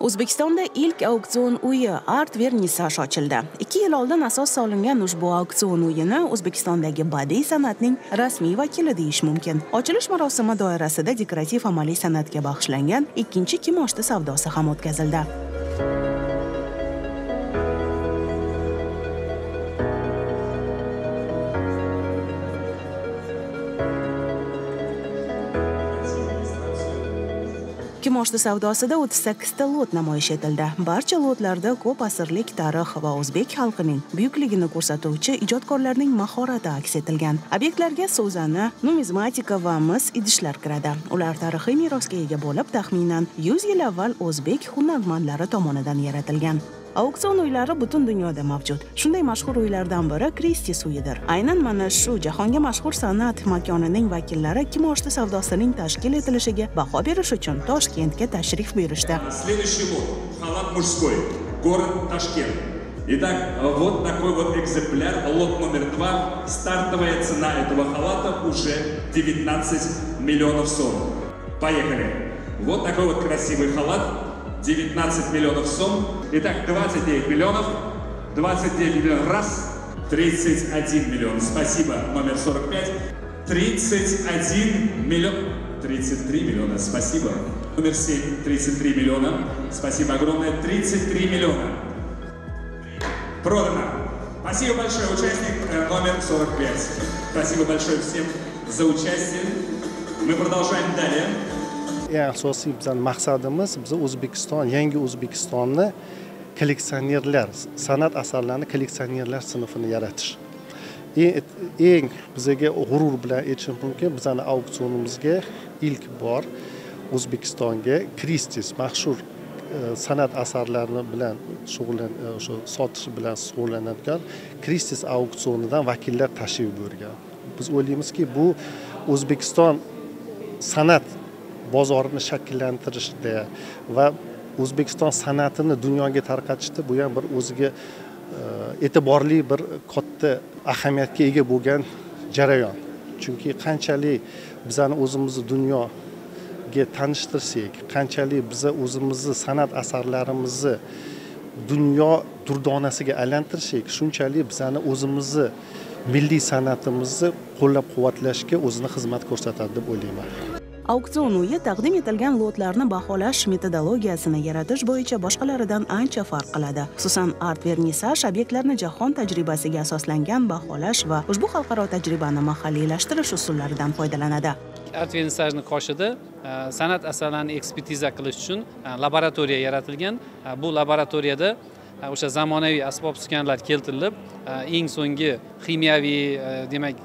o'zbekistonda ilk auksion uyi art vernissaj ochildi. Ikki yil oldin asos solingan ushbu auksion uyini o'zbekistondagi badiiy san'atning rasmiy vakili deyish mumkin. Ochilish marosimi doirasida dekorativ amaliy san'atga bag'ishlangan ikkinchi kimoshdi savdosi ham o'tkazildi. Kimoshdi savdosida o'ttiz sakkizta lot namoyish etildi barcha lotlarda ko'p asrlik tarix va o'zbek xalqining buyukligini ko'rsatuvchi ijodkorlarning mahorati aks etilgan. Obyektlarga so'zani numizmatika va mis idishlar kiradi. Ular tarixiy merosga ega bo'lib taxminan yuz yil avval o'zbek hunarmandlari tomonidan yaratilgan. Auksion uylari butun dunyoda mavjud shunday mashhur uylardan biri kristis uyidir aynan mana shu jahonga mashhur san'at makonining vakillari kimoshdi savdosining tashkil etilishiga baho berish uchun toshkentga tashrif buyurishdi Следующий год Халат мужской. Город Ташкент. Итак, вот такой вот экземпляр, лот номер два. Стартовая цена этого халата уже 19 миллионов сом. Поехали. Вот такой вот красивый халат. 19 миллионов сом. Итак, 29 миллионов. 29 миллионов. Раз. 31 миллион. Спасибо. Номер 45. 31 миллион. 33 миллиона. Спасибо. Номер 7. 33 миллиона. Спасибо огромное. 33 миллиона. Продано. Спасибо большое, участник э, номер 45. Спасибо большое всем за участие. Мы продолжаем далее. Eng asosiy bizani maqsadimiz biz o'zbekiston yangi o'zbekistonni kolleksionerlar san'at asarlarini kolleksionerlar sinfini yaratish. Eng bizaga g'urur bilan aytishim mumkin bizani auksionimizga ilk bor o'zbekistonga kristis mashhur e, san'at asarlari bilan shug'ullan e, o'sha sotish bilan shug'ullanadigan kristis auksionidan vakillar tashrif buyurgan. Biz o'ylaymizki bu o'zbekiston san'at bozorini shakllantirishda va o'zbekiston san'atini dunyoga tarqatishda bu ham bir o'ziga e, e'tiborli bir katta ahamiyatga ega bo'lgan jarayon. Chunki qanchalik bizani o'zimizni dunyoga tanishtirsak qanchalik biza o'zimizni san'at asarlarimizni dunyo durdonasiga aylantirsak shunchalik bizani o'zimizni milliy san'atimizni qo'llab quvvatlashga o'zini xizmat ko'rsatadi deb o'ylayman. Auksion uyi taqdim etilgan lotlarni baholash metodologiyasini yaratish bo'yicha boshqalaridan ancha farq qiladi. Xususan art vernisaj obyektlarni jahon tajribasiga asoslangan baholash va ushbu xalqaro tajribani mahalliylashtirish usullaridan foydalanadi. Art vernisajni qoshida e, san'at asarlarini ekspertiza qilish uchun e, laboratoriya yaratilgan. E, bu laboratoriyada o'sha zamonaviy asbob uskunalar keltirilib eng so'nggi ximiyaviy demak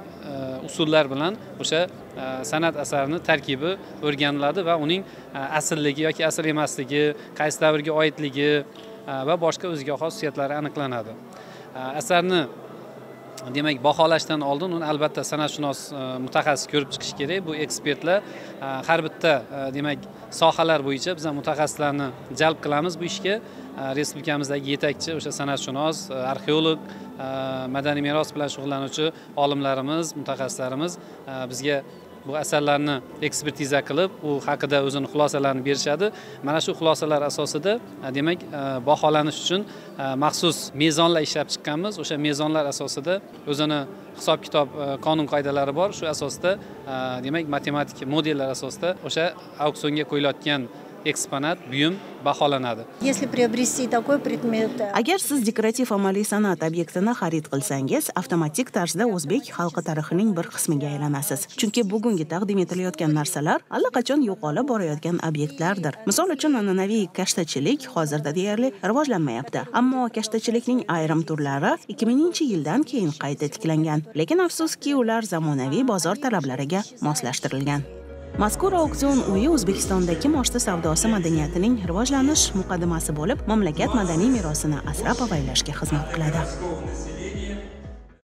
usullar bilan o'sha E, san'at asarini tarkibi o'rganiladi va uning e, aslligi yoki asl emasligi qaysi davrga oidligi e, va boshqa o'ziga xos xususiyatlari aniqlanadi. Asarni demak baholashdan oldin uni albatta san'atshunos e, mutaxassis ko'rib chiqishi kerak. Bu ekspertlar e, har bitta e, demak sohalar bo'yicha biz mutaxassislarni jalb qilamiz bu ishga. Respublikamizdagi yetakchi o'sha san'atshunos arxeolog madaniy meros bilan shug'ullanuvchi olimlarimiz mutaxassislarimiz bizga bu asarlarni ekspertiza qilib u haqida o'zini xulosalarini berishadi. Mana shu xulosalar asosida demak baholanish uchun maxsus mezonlar ishlab chiqqanmiz. O'sha mezonlar asosida o'zini hisob kitob qonun qoidalari bor. Shu asosda demak matematik modellar asosida o'sha auksionga qo'yilayotgan eksponat buyum baholanadi. Если приобрести такой предмет, э, agar siz dekorativ amaliy san'at obyektini xarid qilsangiz avtomatik tarzda o'zbek xalqi tarixining bir qismiga aylanasiz. Chunki bugungi taqdim etilayotgan narsalar allaqachon yo'qolib borayotgan obyektlardir. Misol uchun an'anaviy kashtachilik hozirda deyarli rivojlanmayapti. Ammo kashtachilikning ayrim turlari 2000 yildan keyin qayta tiklangan lekin afsuski ular zamonaviy bozor talablariga moslashtirilgan mazkur auksion uyi o'zbekistondagi moshti savdosi madaniyatining rivojlanish muqaddimasi bo'lib mamlakat madaniy merosini asrab avaylashga xizmat qiladi.